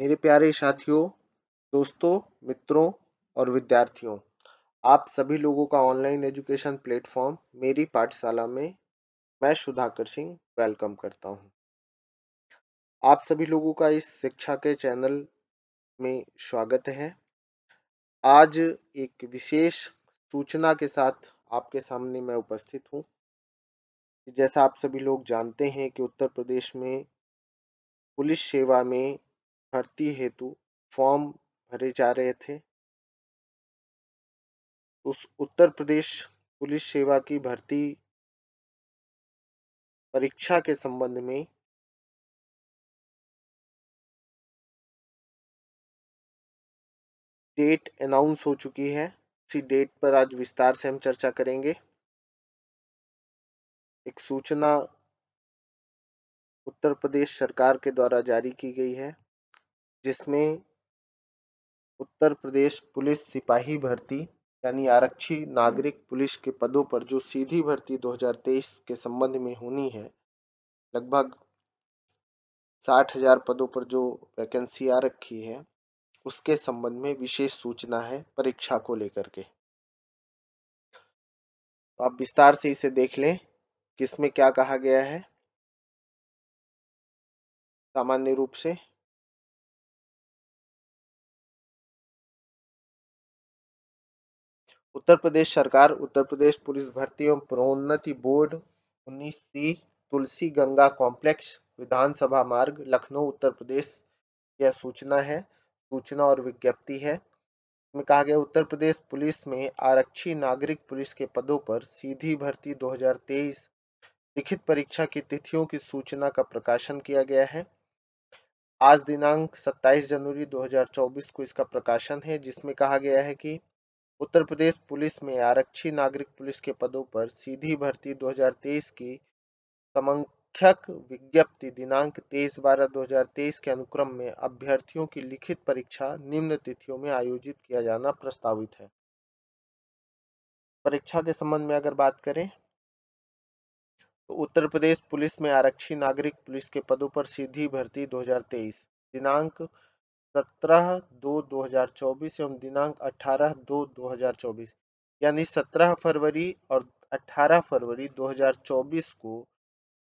मेरे प्यारे साथियों, दोस्तों, मित्रों और विद्यार्थियों, आप सभी लोगों का ऑनलाइन एजुकेशन प्लेटफॉर्म मेरी पाठशाला में मैं सुधाकर सिंह वेलकम करता हूँ। आप सभी लोगों का इस शिक्षा के चैनल में स्वागत है। आज एक विशेष सूचना के साथ आपके सामने मैं उपस्थित हूँ। जैसा आप सभी लोग जानते हैं कि उत्तर प्रदेश में पुलिस सेवा में भर्ती हेतु फॉर्म भरे जा रहे थे। उस उत्तर प्रदेश पुलिस सेवा की भर्ती परीक्षा के संबंध में डेट अनाउंस हो चुकी है। इसी डेट पर आज विस्तार से हम चर्चा करेंगे। एक सूचना उत्तर प्रदेश सरकार के द्वारा जारी की गई है। जिसमें उत्तर प्रदेश पुलिस सिपाही भर्ती, यानी आरक्षी नागरिक पुलिस के पदों पर जो सीधी भर्ती 2023 के संबंध में होनी है, लगभग साठ हज़ार पदों पर जो वैकेंसी आ रखी है, उसके संबंध में विशेष सूचना है परीक्षा को लेकर के। तो आप विस्तार से इसे देख लें, किसमें क्या कहा गया है। सामान्य रूप से उत्तर प्रदेश सरकार, उत्तर प्रदेश पुलिस भर्ती एवं प्रोन्नति बोर्ड, उन्नीस सी, तुलसी गंगा कॉम्प्लेक्स, विधानसभा मार्ग, लखनऊ, उत्तर प्रदेश। यह सूचना है, सूचना और विज्ञप्ति है। में कहा गया, उत्तर प्रदेश पुलिस में आरक्षी नागरिक पुलिस के पदों पर सीधी भर्ती 2023 लिखित परीक्षा की तिथियों की सूचना का प्रकाशन किया गया है। आज दिनांक 27 जनवरी 2024 को इसका प्रकाशन है, जिसमें कहा गया है कि उत्तर प्रदेश पुलिस में आरक्षी नागरिक पुलिस के पदों पर सीधी भर्ती 2023 की समंख्यक विज्ञप्ति दिनांक 23 बारह 2023 के अनुक्रम में अभ्यर्थियों की लिखित परीक्षा निम्न तिथियों में आयोजित किया जाना प्रस्तावित है। परीक्षा के संबंध में अगर बात करें तो उत्तर प्रदेश पुलिस में आरक्षी नागरिक पुलिस के पदों पर सीधी भर्ती 2023 दिनांक सत्रह दो दो हज़ार चौबीस एवं दिनांक अठारह दो दो हज़ार चौबीस, यानी सत्रह फरवरी और अठारह फरवरी 2024 को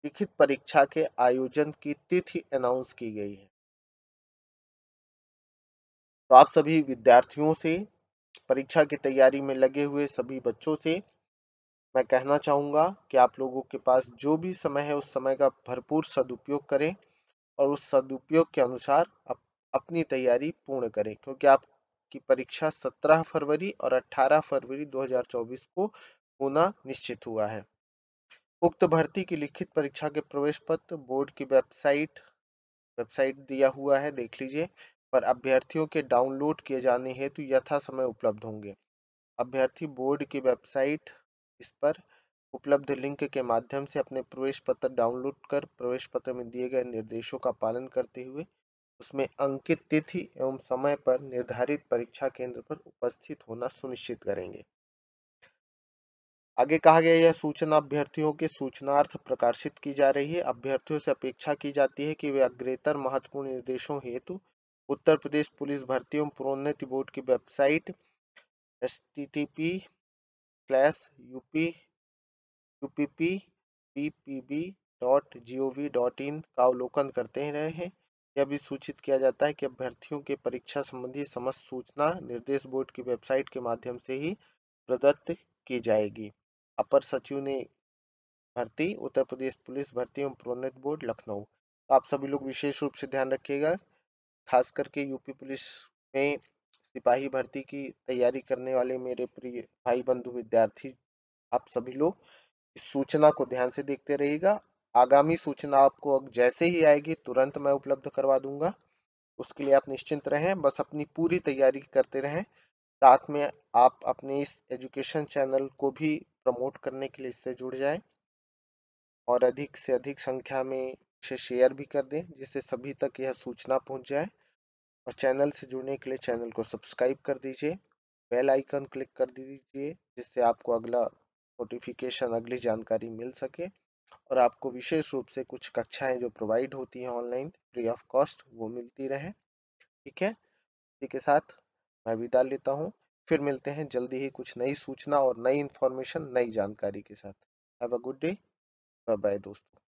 लिखित परीक्षा के आयोजन की तिथि अनाउंस की गई है। तो आप सभी विद्यार्थियों से, परीक्षा की तैयारी में लगे हुए सभी बच्चों से मैं कहना चाहूँगा कि आप लोगों के पास जो भी समय है, उस समय का भरपूर सदुपयोग करें और उस सदुपयोग के अनुसार अपनी तैयारी पूर्ण करें, क्योंकि आपकी परीक्षा 17 फरवरी और 18 फरवरी 2024 को होना निश्चित हुआ है। उक्त भर्ती की लिखित परीक्षा के प्रवेश पत्र बोर्ड की वेबसाइट वेबसाइट दिया हुआ है, देख लीजिए, पर अभ्यर्थियों के डाउनलोड किए जाने हेतु यथा समय उपलब्ध होंगे। अभ्यर्थी बोर्ड की वेबसाइट, इस पर उपलब्ध लिंक के माध्यम से अपने प्रवेश पत्र डाउनलोड कर प्रवेश पत्र में दिए गए निर्देशों का पालन करते हुए उसमें अंकित तिथि एवं समय पर निर्धारित परीक्षा केंद्र पर उपस्थित होना सुनिश्चित करेंगे। आगे कहा गया, यह सूचना अभ्यर्थियों के सूचनार्थ प्रकाशित की जा रही है। अभ्यर्थियों से अपेक्षा की जाती है कि वे अग्रेतर महत्वपूर्ण निर्देशों हेतु उत्तर प्रदेश पुलिस भर्ती एवं प्रोन्नति बोर्ड की website S T T P slash UP, UPP PPB dot G O V dot in का अवलोकन करते रहे हैं। यह भी सूचित किया जाता है कि अभ्यर्थियों के परीक्षा संबंधी समस्त सूचना निर्देश बोर्ड की वेबसाइट के माध्यम से ही प्रदत्त की जाएगी। अपर सचिव ने भर्ती, उत्तर प्रदेश पुलिस भर्ती एवं प्रोन्नत बोर्ड, लखनऊ। तो आप सभी लोग विशेष रूप से ध्यान रखिएगा, खास करके यूपी पुलिस में सिपाही भर्ती की तैयारी करने वाले मेरे प्रिय भाई बंधु विद्यार्थी, आप सभी लोग इस सूचना को ध्यान से देखते रहिएगा। आगामी सूचना आपको जैसे ही आएगी, तुरंत मैं उपलब्ध करवा दूँगा। उसके लिए आप निश्चिंत रहें, बस अपनी पूरी तैयारी करते रहें। साथ में आप अपने इस एजुकेशन चैनल को भी प्रमोट करने के लिए इससे जुड़ जाएँ। और अधिक से अधिक संख्या में इसे शेयर भी कर दें, जिससे सभी तक यह सूचना पहुँच जाए। और चैनल से जुड़ने के लिए चैनल को सब्सक्राइब कर दीजिए। बेल आइकन क्लिक कर दीजिए, जिससे आपको अगला नोटिफिकेशन, अगली जानकारी मिल सके। और आपको विशेष रूप से कुछ कक्षाएँ जो प्रोवाइड होती हैं ऑनलाइन फ्री ऑफ़ कॉस्ट वो मिलती रहे। ठीक है? इसी के साथ मैं विदा लेता हूँ। फिर मिलते हैं जल्दी ही कुछ नई सूचना और नई इन्फॉर्मेशन नई जानकारी के साथ। Have a good day bye bye दोस्तों।